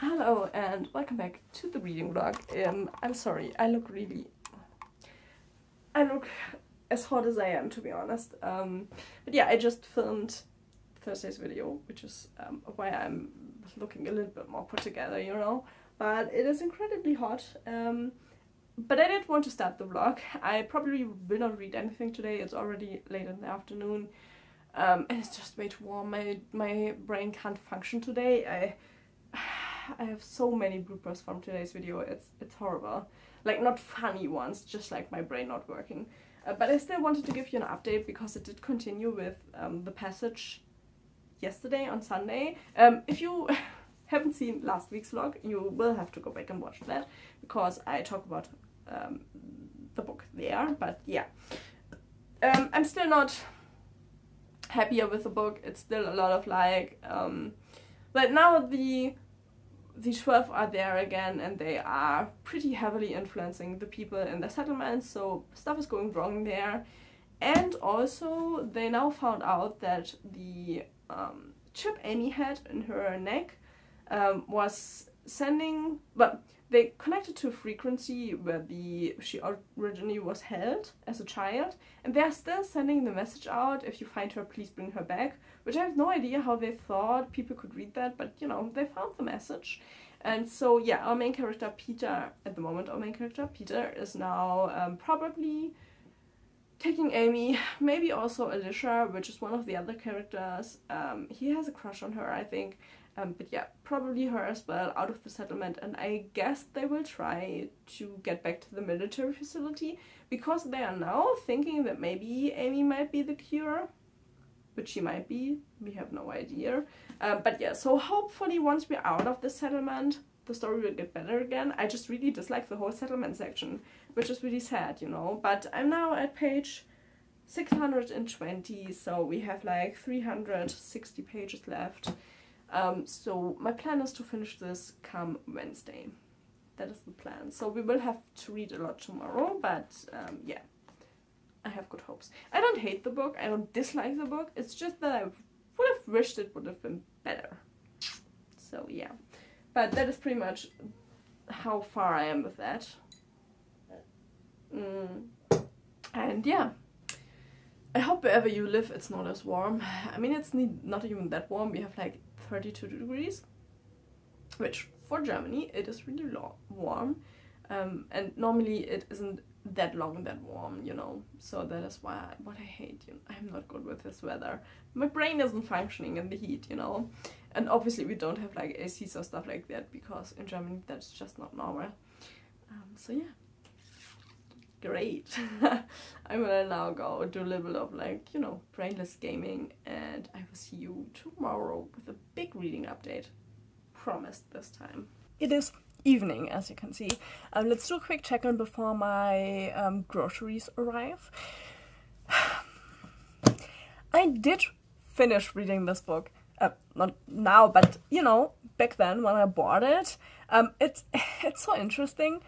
Hello and welcome back to the reading vlog. Um, I'm sorry, I look really... I look as hot as I am, to be honest. Um, but yeah, I just filmed Thursday's video, which is um, why I'm looking a little bit more put together, you know? But it is incredibly hot. Um, but I did want to start the vlog. I probably will not read anything today. It's already late in the afternoon. Um, and it's just way too warm. My, my brain can't function today. I... I have so many bloopers from today's video. It's it's horrible. Like not funny ones, just like my brain not working. Uh, but I still wanted to give you an update because it did continue with um, the passage yesterday on Sunday. Um, if you haven't seen last week's vlog, you will have to go back and watch that because I talk about um, the book there. But yeah, um, I'm still not happier with the book. It's still a lot of like, um, but now the the 12 are there again and they are pretty heavily influencing the people in the settlement so stuff is going wrong there. And also they now found out that the um, chip Amy had in her neck um, was sending but they connected to a frequency where the she originally was held as a child and they are still sending the message out if you find her please bring her back which i have no idea how they thought people could read that but you know they found the message. And so yeah our main character peter at the moment our main character peter is now um, probably taking amy maybe also alicia which is one of the other characters. Um, he has a crush on her i think um, but yeah, probably her as well out of the settlement, and I guess they will try to get back to the military facility because they are now thinking that maybe Amy might be the cure, But she might be. We have no idea. Um, but yeah, so hopefully once we're out of the settlement, the story will get better again. I just really dislike the whole settlement section, which is really sad, you know. But I'm now at page 620, so we have like 360 pages left. Um, so my plan is to finish this come Wednesday. That is the plan. So we will have to read a lot tomorrow, but um, yeah, I have good hopes. I don't hate the book. I don't dislike the book. It's just that I would have wished it would have been better. So yeah, but that is pretty much how far I am with that. Mm. And yeah, I hope wherever you live it's not as warm. I mean, it's not even that warm. We have like 32 degrees, which for Germany it is really warm. Um, and normally it isn't that long and that warm, you know. So that is why I, what I hate. You know, I'm not good with this weather. My brain isn't functioning in the heat, you know. And obviously we don't have like ACs or stuff like that because in Germany that's just not normal. Um, so yeah great. I'm gonna now go do a little bit of like, you know, brainless gaming and I will see you tomorrow with a big reading update. Promised this time. It is evening, as you can see. Um, let's do a quick check-in before my um, groceries arrive. I did finish reading this book. Uh, not now, but you know, back then when I bought it. Um, it's it's so interesting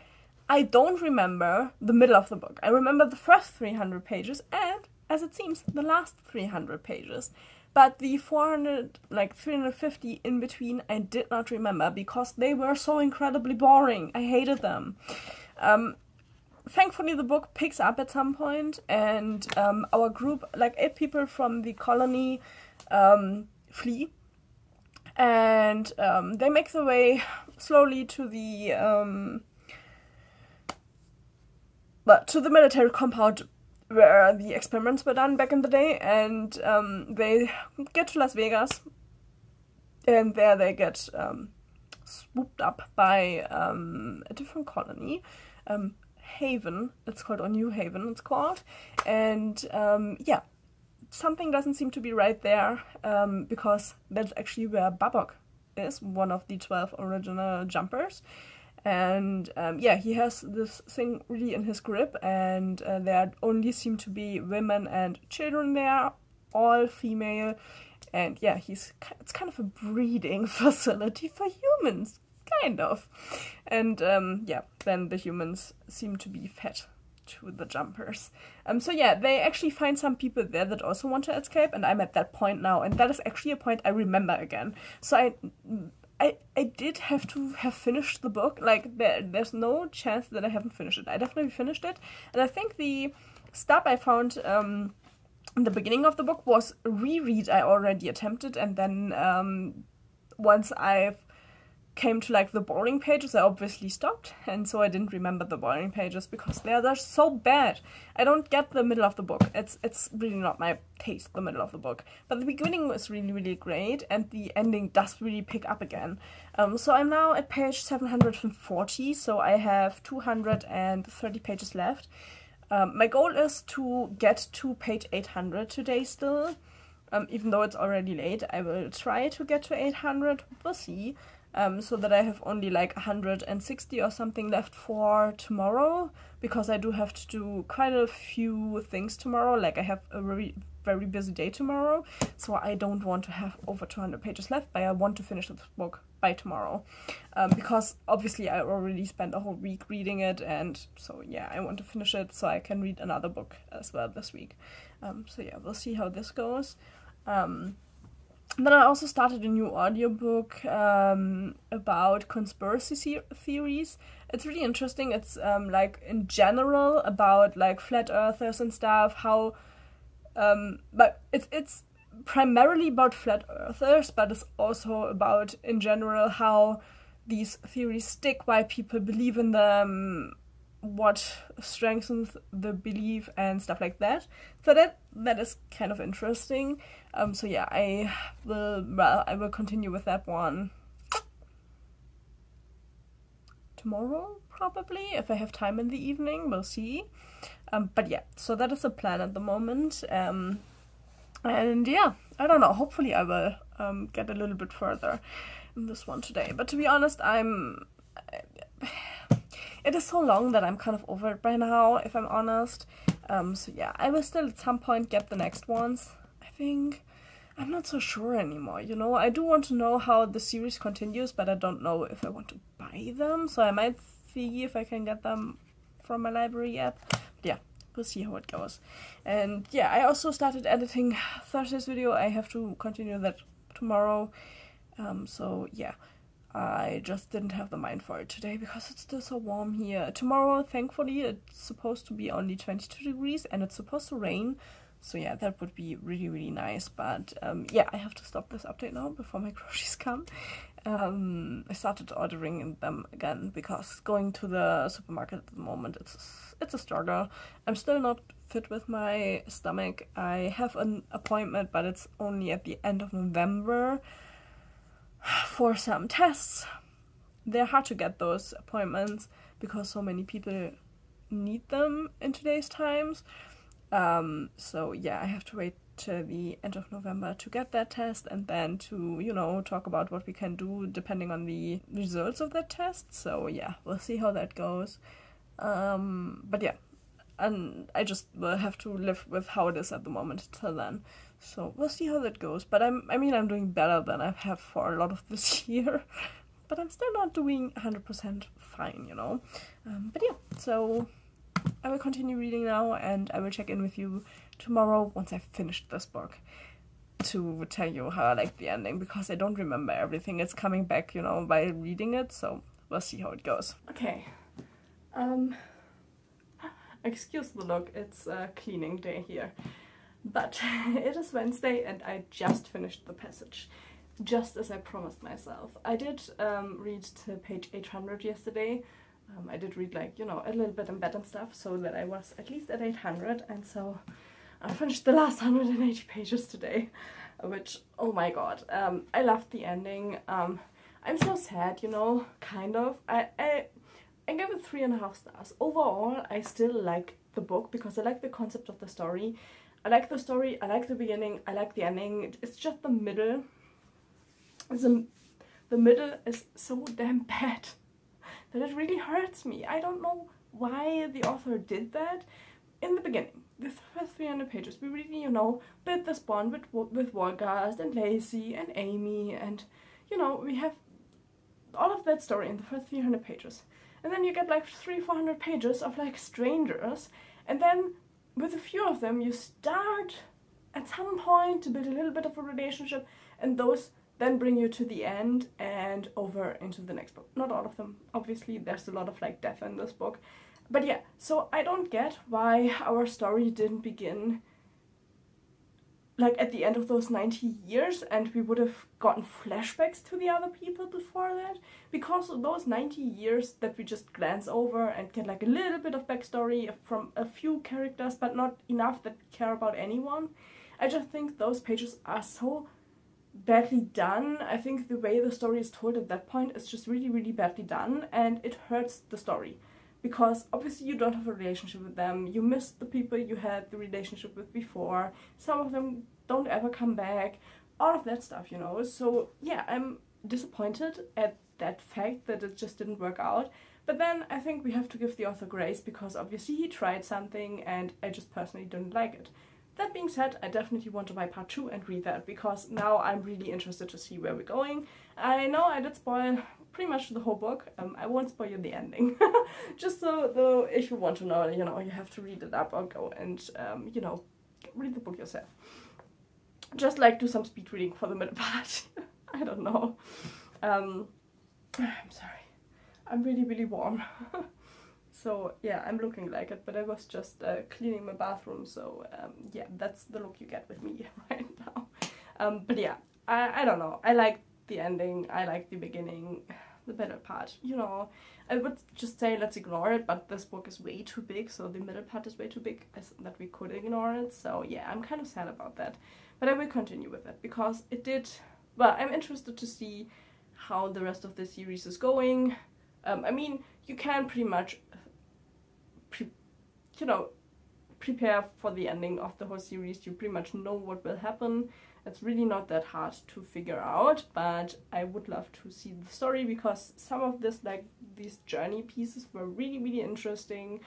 I don't remember the middle of the book. I remember the first 300 pages and, as it seems, the last 300 pages. But the 400, like 350 in between, I did not remember because they were so incredibly boring. I hated them. Um, thankfully, the book picks up at some point, and um, our group, like eight people from the colony, um, flee. And um, they make their way slowly to the um, but to the military compound where the experiments were done back in the day, and um, they get to Las Vegas, and there they get um, swooped up by um, a different colony, um, Haven. It's called or New Haven. It's called, and um, yeah, something doesn't seem to be right there um, because that's actually where Babcock is, one of the twelve original jumpers and um, yeah he has this thing really in his grip and uh, there only seem to be women and children there all female. And yeah he's it's kind of a breeding facility for humans kind of. And um, yeah then the humans seem to be fed to the jumpers. Um so yeah they actually find some people there that also want to escape and i'm at that point now and that is actually a point i remember again. So i I I did have to have finished the book. Like there there's no chance that I haven't finished it. I definitely finished it, and I think the stop I found um, in the beginning of the book was reread I already attempted, and then um, once I've came to like the boring pages, I obviously stopped, and so I didn't remember the boring pages because they're they're so bad. I don't get the middle of the book. It's it's really not my taste. The middle of the book, but the beginning was really really great, and the ending does really pick up again. Um, so I'm now at page seven hundred and forty. So I have two hundred and thirty pages left. Um, my goal is to get to page eight hundred today still. Um, even though it's already late, I will try to get to 800. We'll see um, so that I have only like 160 or something left for tomorrow because I do have to do quite a few things tomorrow. Like I have a very very busy day tomorrow, so I don't want to have over 200 pages left, but I want to finish the book by tomorrow um, because obviously I already spent a whole week reading it, and so yeah, I want to finish it so I can read another book as well this week. Um, so yeah, we'll see how this goes. Um, then I also started a new audiobook um, about conspiracy theories. It's really interesting. It's um, like in general about like flat earthers and stuff. How, um, but it's it's primarily about flat earthers, but it's also about in general how these theories stick, why people believe in them, what strengthens the belief and stuff like that. So that that is kind of interesting. Um, so yeah, I will well, I will continue with that one tomorrow probably if I have time in the evening. We'll see. Um, but yeah, so that is the plan at the moment. Um, and yeah, I don't know. Hopefully, I will um, get a little bit further in this one today. But to be honest, I'm it is so long that I'm kind of over it by now, if I'm honest. Um, so yeah, I will still at some point get the next ones, think. I'm not so sure anymore, you know? I do want to know how the series continues, but I don't know if I want to buy them, so I might see if I can get them from my library yet. But yeah, we'll see how it goes. And yeah, I also started editing Thursday's video. I have to continue that tomorrow. Um, so yeah. I just didn't have the mind for it today because it's still so warm here. Tomorrow, thankfully, it's supposed to be only 22 degrees and it's supposed to rain. So yeah, that would be really, really nice. But um, yeah, I have to stop this update now before my groceries come. Um, I started ordering them again because going to the supermarket at the moment, it's, it's a struggle. I'm still not fit with my stomach. I have an appointment, but it's only at the end of November for some tests. They're hard to get those appointments because so many people need them in today's times. Um, so yeah, I have to wait till the end of November to get that test and then to, you know, talk about what we can do depending on the results of that test. So yeah, we'll see how that goes. Um, but yeah, and I just will have to live with how it is at the moment till then. So we'll see how that goes. But I'm, I mean, I'm doing better than I have for a lot of this year. but I'm still not doing 100% fine, you know. Um, but yeah, so I will continue reading now and I will check in with you tomorrow once I've finished this book to tell you how I like the ending because I don't remember everything. It's coming back, you know, by reading it, so we'll see how it goes. Okay. Um excuse the look, it's a cleaning day here. But it is Wednesday and I just finished the passage, just as I promised myself. I did um, read to page 800 yesterday. Um, I did read like, you know, a little bit in bed and stuff so that I was at least at 800 and so I finished the last 180 pages today, which, oh my god, um, I loved the ending. Um, I'm so sad, you know, kind of. I, I, I gave it three and a half stars. Overall, I still like the book because I like the concept of the story I like the story, I like the beginning, I like the ending. It's just the middle. The, the middle is so damn bad that it really hurts me. I don't know why the author did that. In the beginning, the first 300 pages, we really, you know, built this bond with, with Wolgast and Lacey and Amy and, you know, we have all of that story in the first 300 pages. And then you get like three, 400 pages of like strangers and then with a few of them you start at some point to build a little bit of a relationship and those then bring you to the end and over into the next book. Not all of them, obviously, there's a lot of like death in this book. But yeah, so I don't get why our story didn't begin like at the end of those 90 years and we would have gotten flashbacks to the other people before that because those 90 years that we just glance over and get like a little bit of backstory from a few characters but not enough that care about anyone i just think those pages are so badly done i think the way the story is told at that point is just really really badly done and it hurts the story because obviously you don't have a relationship with them, you miss the people you had the relationship with before, some of them don't ever come back, all of that stuff, you know. So yeah, I'm disappointed at that fact that it just didn't work out. But then I think we have to give the author grace because obviously he tried something and I just personally don't like it. That being said, I definitely want to buy part 2 and read that because now I'm really interested to see where we're going. I know I did spoil pretty much the whole book. Um, I won't spoil you the ending. Just so though if you want to know, you know, you have to read it up or go and um, you know, read the book yourself. Just like do some speed reading for the middle part. I don't know. Um, I'm sorry. I'm really really warm. so yeah, I'm looking like it, but I was just uh, cleaning my bathroom, so um, yeah, that's the look you get with me right now. Um, but yeah, I, I don't know. I like the ending. I like the beginning, the middle part. You know, I would just say let's ignore it, but this book is way too big, so the middle part is way too big that we could ignore it. So yeah, I'm kind of sad about that. But I will continue with it because it did. Well, I'm interested to see how the rest of the series is going. Um, I mean, you can pretty much, you know, prepare for the ending of the whole series. You pretty much know what will happen. It's really not that hard to figure out, but I would love to see the story because some of this, like these journey pieces, were really, really interesting.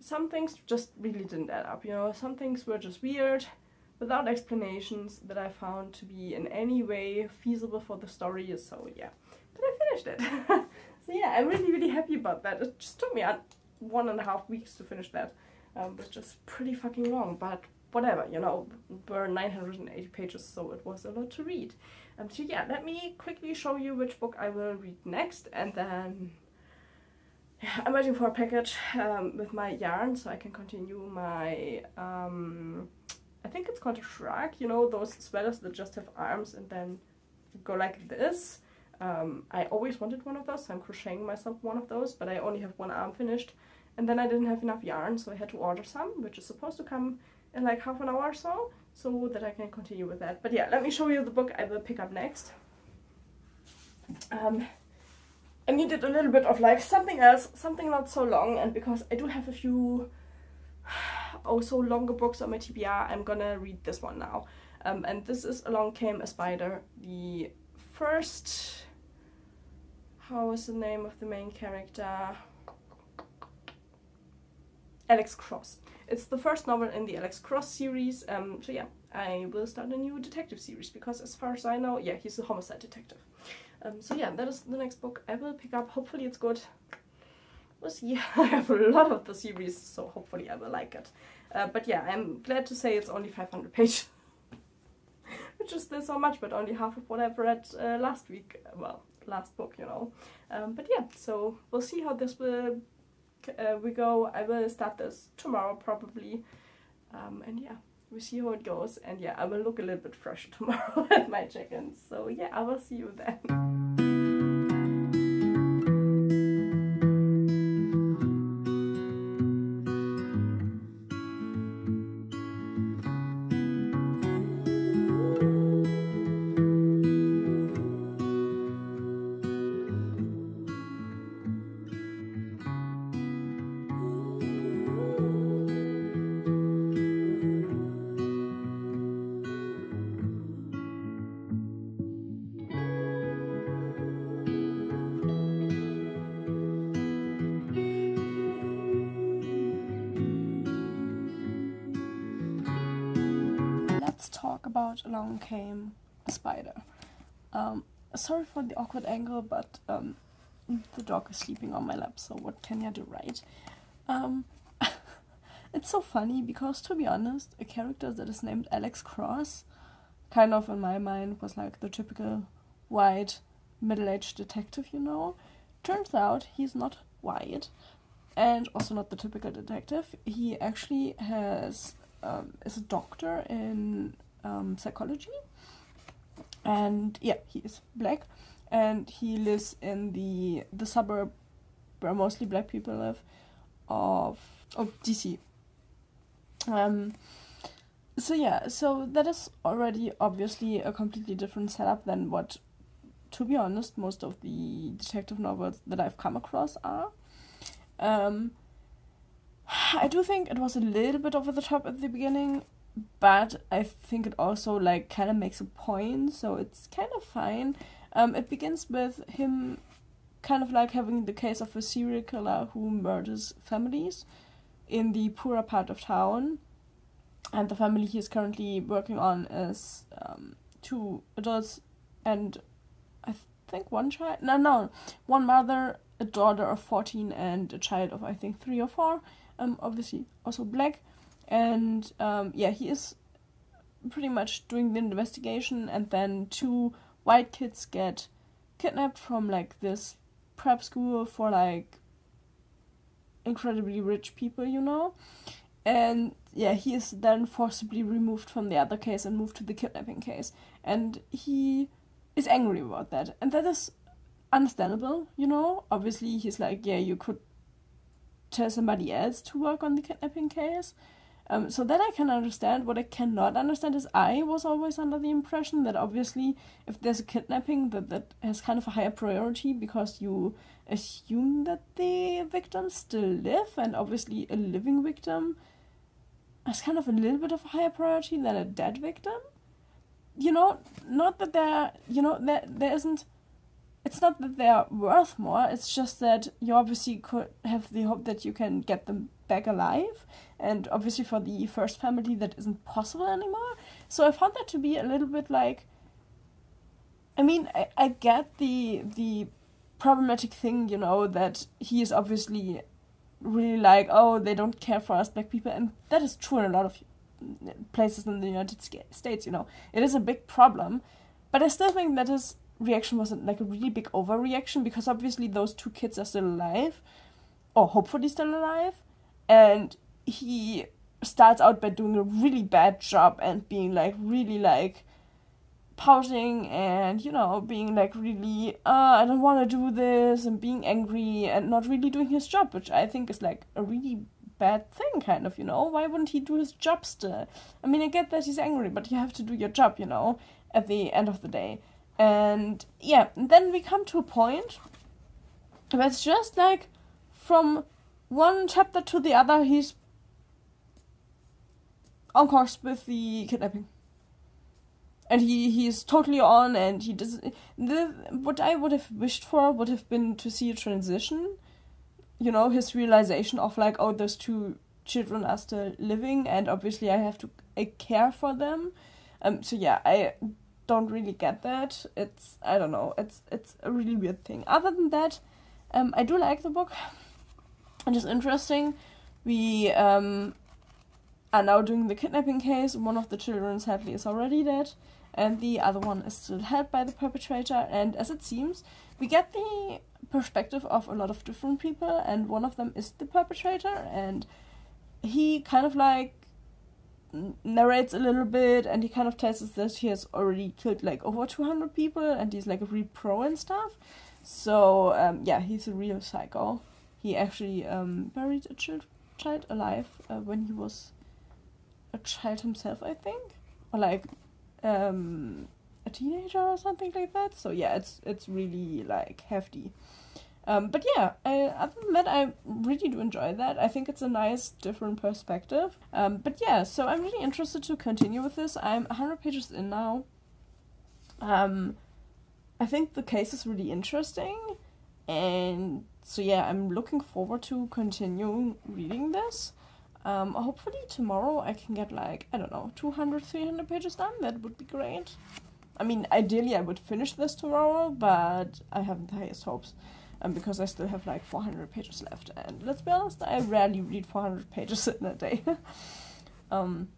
Some things just really didn't add up, you know, some things were just weird without explanations that I found to be in any way feasible for the story, so yeah. But I finished it. so yeah, I'm really, really happy about that. It just took me uh, one and a half weeks to finish that, um, is pretty fucking long, but whatever, you know, were 980 pages, so it was a lot to read. Um, so yeah, let me quickly show you which book I will read next, and then I'm waiting for a package um, with my yarn so I can continue my, um, I think it's called a shrug, you know, those sweaters that just have arms and then go like this. Um, I always wanted one of those, so I'm crocheting myself one of those, but I only have one arm finished. And then I didn't have enough yarn, so I had to order some, which is supposed to come in like half an hour or so so that I can continue with that. But yeah, let me show you the book I will pick up next. Um, I needed a little bit of like something else, something not so long, and because I do have a few oh so longer books on my TBR, I'm gonna read this one now. Um, and this is Along Came a Spider, the first, how is the name of the main character? Alex Cross. It's the first novel in the Alex Cross series, um, so yeah, I will start a new detective series because as far as I know, yeah, he's a homicide detective. Um, so yeah, that is the next book I will pick up. Hopefully it's good. We'll see. I have a lot of the series, so hopefully I will like it. Uh, but yeah, I'm glad to say it's only 500 pages. Which is still so much, but only half of what I've read uh, last week. Well, last book, you know. Um, but yeah, so we'll see how this will uh, we go. I will start this tomorrow probably. Um, and yeah, we see how it goes. And yeah, I will look a little bit fresh tomorrow at my check-ins. So yeah, I will see you then. About along came a spider. Um, sorry for the awkward angle, but um, the dog is sleeping on my lap, so what can you do, right? Um, it's so funny because, to be honest, a character that is named Alex Cross, kind of in my mind, was like the typical white middle aged detective, you know. Turns out he's not white and also not the typical detective. He actually has um, is a doctor in um, psychology, and yeah, he is black, and he lives in the the suburb where mostly black people live of of DC. Um, so yeah, so that is already obviously a completely different setup than what, to be honest, most of the detective novels that I've come across are. Um, I do think it was a little bit over the top at the beginning, but I think it also like kind of makes a point, so it's kind of fine. Um, it begins with him kind of like having the case of a serial killer who murders families in the poorer part of town. And the family he is currently working on is um, two adults and I think one child. No, no, one mother, a daughter of 14, and a child of I think three or four. Um, obviously also black. And um, yeah, he is pretty much doing the investigation, and then two white kids get kidnapped from like this prep school for like incredibly rich people, you know. And yeah, he is then forcibly removed from the other case and moved to the kidnapping case. And he is angry about that. And that is understandable, you know. Obviously, he's like, yeah, you could tell somebody else to work on the kidnapping case. Um, so that I can understand. What I cannot understand is I was always under the impression that obviously if there's a kidnapping that that has kind of a higher priority because you assume that the victims still live and obviously a living victim has kind of a little bit of a higher priority than a dead victim. You know, not that there you know there there isn't it's not that they're worth more, it's just that you obviously could have the hope that you can get them back alive. And obviously, for the first family, that isn't possible anymore. So I found that to be a little bit like. I mean, I, I get the the problematic thing, you know, that he is obviously really like, oh, they don't care for us black people, and that is true in a lot of places in the United States. You know, it is a big problem, but I still think that his reaction wasn't like a really big overreaction because obviously those two kids are still alive, or hopefully still alive, and he starts out by doing a really bad job and being like really like pouting and you know being like really uh i don't want to do this and being angry and not really doing his job which i think is like a really bad thing kind of you know? Why wouldn't he do his job still? I mean i get that he's angry but you have to do your job you know at the end of the day. And yeah and then we come to a point where it's just like from one chapter to the other he's on course with the kidnapping. And he he's totally on, and he does. The what I would have wished for would have been to see a transition. You know, his realization of like, oh, those two children are still living, and obviously I have to I care for them. Um. So yeah, I don't really get that. It's I don't know. It's it's a really weird thing. Other than that, um, I do like the book. It is interesting. We um are now doing the kidnapping case. One of the children, sadly, is already dead, and the other one is still held by the perpetrator. And as it seems, we get the perspective of a lot of different people, and one of them is the perpetrator, and he kind of like narrates a little bit and he kind of tells us that he has already killed like over 200 people and he's like a real pro and stuff so um, yeah he's a real psycho he actually um, buried a child, child alive uh, when he was a child himself, I think, or like um, a teenager or something like that. So yeah, it's it's really like hefty. Um, but yeah, I, other than that, I really do enjoy that. I think it's a nice, different perspective. Um, but yeah, so I'm really interested to continue with this. I'm 100 pages in now. Um, I think the case is really interesting, and so yeah, I'm looking forward to continuing reading this. Um, hopefully tomorrow I can get like, I don't know, 200, 300 pages done. That would be great. I mean, ideally I would finish this tomorrow, but I haven't the highest hopes. Um, because I still have like 400 pages left. And let's be honest, I rarely read 400 pages in a day. um,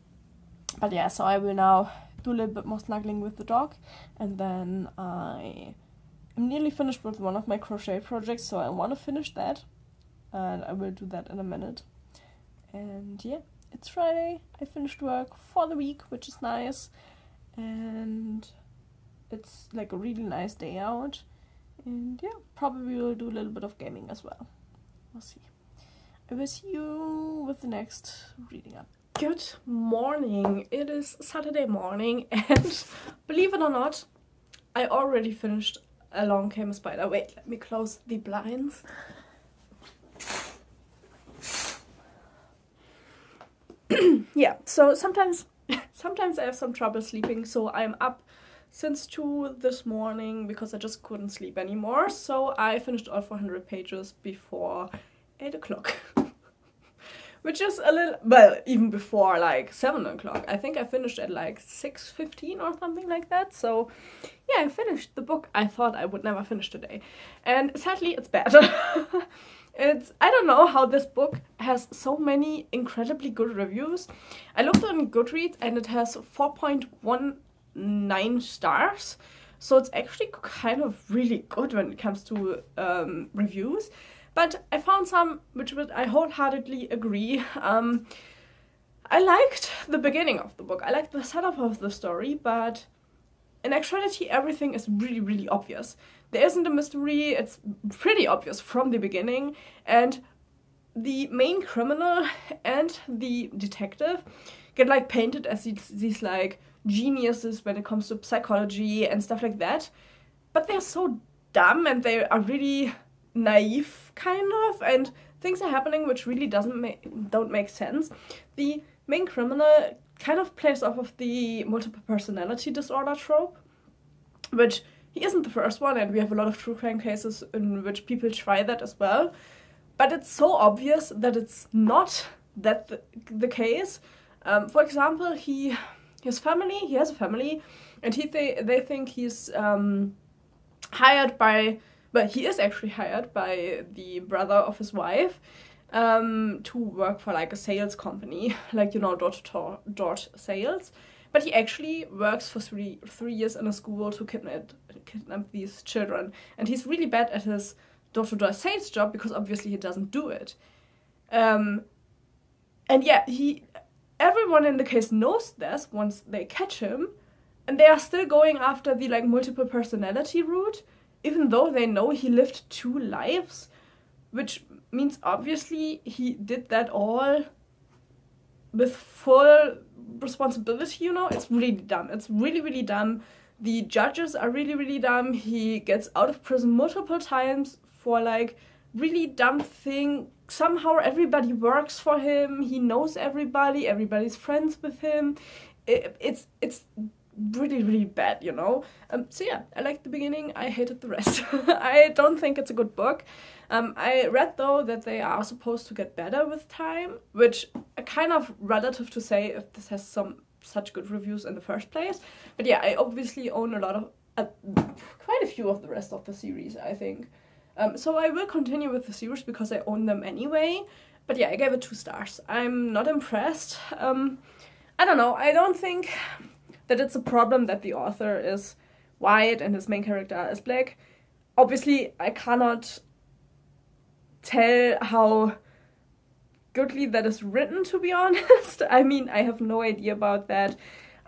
but yeah, so I will now do a little bit more snuggling with the dog, and then I am nearly finished with one of my crochet projects, so I want to finish that, and I will do that in a minute. And yeah, it's Friday. I finished work for the week, which is nice, and it's like a really nice day out. And yeah, probably we'll do a little bit of gaming as well. We'll see. I will see you with the next reading up. Good morning. It is Saturday morning, and believe it or not, I already finished Along Came a Spider. Wait, let me close the blinds. yeah, so sometimes sometimes I have some trouble sleeping, so I'm up since 2 this morning because I just couldn't sleep anymore. So I finished all 400 pages before 8 o'clock. Which is a little, well, even before like 7 o'clock. I think I finished at like 6.15 or something like that. So yeah, I finished the book I thought I would never finish today. And sadly, it's bad. it's, I don't know how this book has so many incredibly good reviews. I looked on Goodreads and it has 4.19 stars. So it's actually kind of really good when it comes to um, reviews. But I found some which would I wholeheartedly agree. Um, I liked the beginning of the book. I liked the setup of the story, but in actuality, everything is really, really obvious. There isn't a mystery, it's pretty obvious from the beginning, and the main criminal and the detective get like painted as these, these like geniuses when it comes to psychology and stuff like that. But they're so dumb and they are really naive kind of and things are happening which really doesn't make don't make sense. The main criminal kind of plays off of the multiple personality disorder trope which he isn't the first one and we have a lot of true crime cases in which people try that as well. But it's so obvious that it's not that the, the case. Um, for example he his family he has a family and he th- they think he's um, hired by but he is actually hired by the brother of his wife um, to work for like a sales company, like you know, door to sales. But he actually works for three three years in a school to kidnap kidnap these children, and he's really bad at his door to door sales job because obviously he doesn't do it. Um, and yeah, he everyone in the case knows this once they catch him, and they are still going after the like multiple personality route even though they know he lived two lives, which means obviously he did that all with full responsibility, you know? It's really dumb. It's really, really dumb. The judges are really, really dumb. He gets out of prison multiple times for like really dumb thing. Somehow everybody works for him. He knows everybody. Everybody's friends with him. It, it's it's really really bad you know? Um, so yeah i liked the beginning i hated the rest. I don't think it's a good book. Um, i read though that they are supposed to get better with time which kind of relative to say if this has some such good reviews in the first place. But yeah i obviously own a lot of uh, quite a few of the rest of the series i think. Um, so i will continue with the series because i own them anyway. But yeah i gave it two stars. I'm not impressed. Um, i don't know. I don't think that it's a problem that the author is white and his main character is black. Obviously, I cannot tell how goodly that is written, to be honest. I mean, I have no idea about that.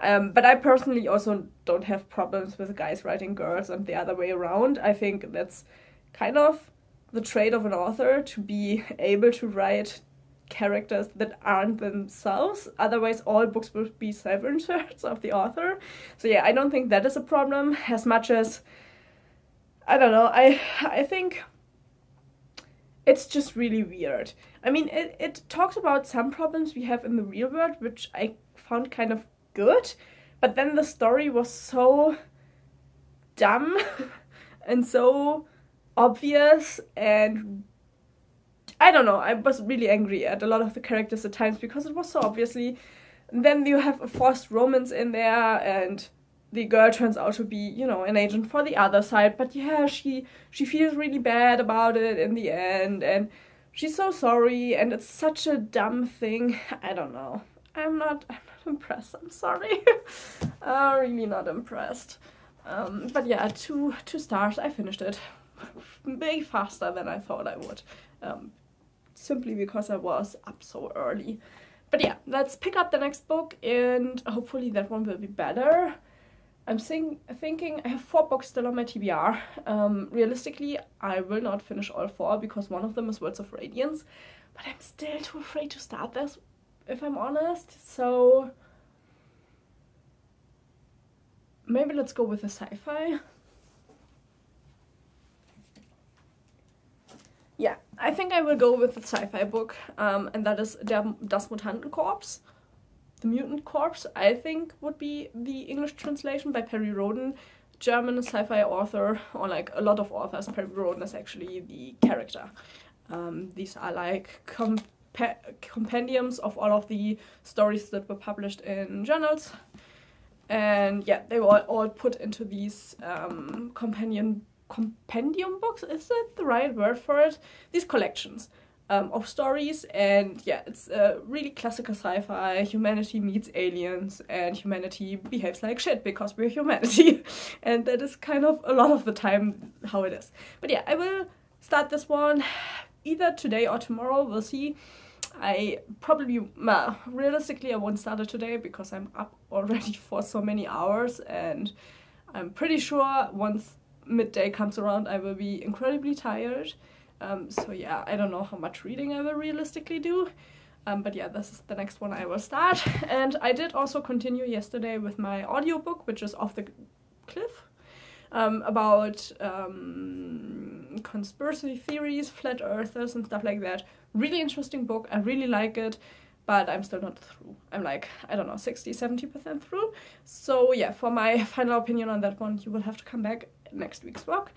Um, but I personally also don't have problems with guys writing girls and the other way around. I think that's kind of the trait of an author to be able to write characters that aren't themselves. Otherwise, all books would be self inserts of the author. So yeah, I don't think that is a problem as much as I don't know. I I think it's just really weird. I mean, it it talks about some problems we have in the real world, which I found kind of good, but then the story was so dumb and so obvious and I don't know. I was really angry at a lot of the characters at times because it was so obviously. And then you have a forced romance in there, and the girl turns out to be, you know, an agent for the other side. But yeah, she she feels really bad about it in the end, and she's so sorry, and it's such a dumb thing. I don't know. I'm not I'm not impressed. I'm sorry. uh, really not impressed. Um, but yeah, two to start, I finished it way faster than I thought I would. Um, simply because I was up so early. But yeah, let's pick up the next book and hopefully that one will be better. I'm think, thinking I have four books still on my TBR. Um, realistically, I will not finish all four because one of them is Words of Radiance, but I'm still too afraid to start this, if I'm honest. So maybe let's go with a sci-fi. Yeah, I think I will go with the sci-fi book, um, and that is Der Das Mutantenkorps. The Mutant Corpse, I think, would be the English translation by Perry Rhodan, German sci-fi author, or like a lot of authors. Perry Rhodan is actually the character. Um, these are like comp compendiums of all of the stories that were published in journals. And yeah, they were all put into these um, companion compendium books. Is that the right word for it? These collections um, of stories, and yeah, it's a really classical sci-fi. Humanity meets aliens, and humanity behaves like shit because we're humanity, and that is kind of a lot of the time how it is. But yeah, I will start this one either today or tomorrow. We'll see. I probably, well, realistically, I won't start it today because I'm up already for so many hours, and I'm pretty sure once midday comes around, I will be incredibly tired. Um, so yeah, I don't know how much reading I will realistically do. Um, but yeah, this is the next one I will start. And I did also continue yesterday with my audiobook, which is Off the Cliff, um, about um, conspiracy theories, flat earthers, and stuff like that. Really interesting book. I really like it, but I'm still not through. I'm like, I don't know, 60, 70% through. So yeah, for my final opinion on that one, you will have to come back next week's vlog.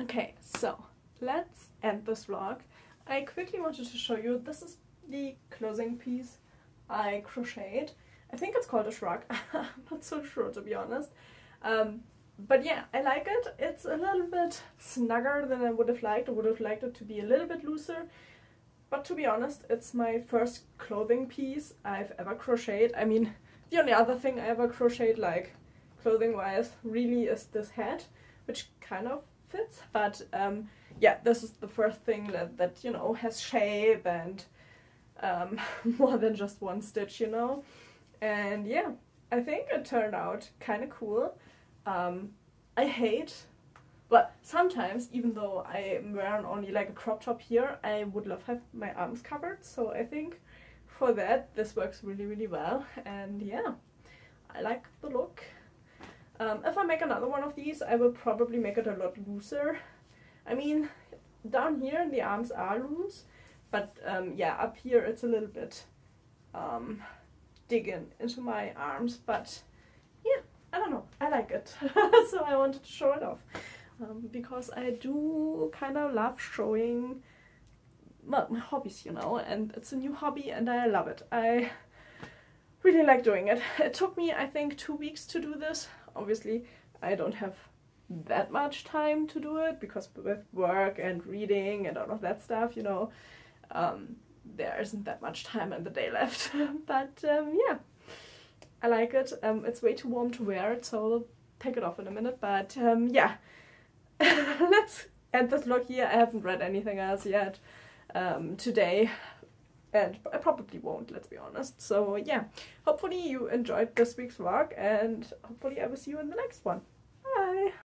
Okay, so let's end this vlog. I quickly wanted to show you, this is the closing piece I crocheted. I think it's called a shrug. I'm not so sure to be honest. Um, but yeah, I like it. It's a little bit snugger than I would have liked. I would have liked it to be a little bit looser. But to be honest, it's my first clothing piece I've ever crocheted. I mean, the only other thing I ever crocheted, like clothing wise, really is this hat, which kind of fits. But um, yeah, this is the first thing that, that you know, has shape and um, more than just one stitch, you know. And yeah, I think it turned out kind of cool. Um, I hate, but sometimes, even though I'm wearing only like a crop top here, I would love have my arms covered. So I think for that, this works really, really well. And yeah, I like the look. Um, if I make another one of these, I will probably make it a lot looser. I mean, down here the arms are loose, but um, yeah, up here it's a little bit um, digging into my arms, but yeah, I don't know, I like it. so I wanted to show it off. Um, because I do kind of love showing well, my hobbies, you know, and it's a new hobby and I love it. I really like doing it. It took me, I think, two weeks to do this. Obviously, I don't have that much time to do it because with work and reading and all of that stuff, you know, um, there isn't that much time in the day left. but um, yeah, I like it. Um, it's way too warm to wear it, so I'll take it off in a minute. But um, yeah, let's end this vlog here. I haven't read anything else yet um, today. And I probably won't, let's be honest. So yeah, hopefully you enjoyed this week's vlog and hopefully I will see you in the next one. Bye!